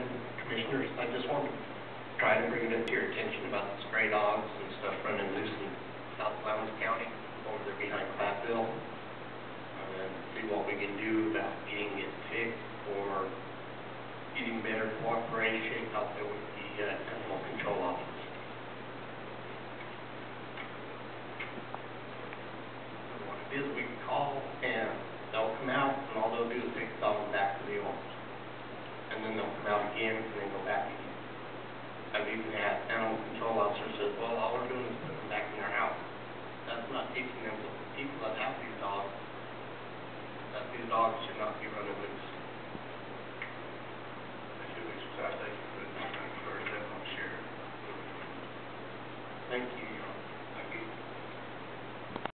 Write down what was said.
and commissioners, I just wanted to try to bring it up to your attention about the stray dogs and stuff running loose in South Lowndes County, over there behind Clyattville. And see what we can do about getting it fixed or getting better cooperation out there with out again and then go back again. I've even had animal control officers say, well, all we're doing is putting them back in their house. That's not teaching them that the people that have these dogs, that these dogs should not be running loose.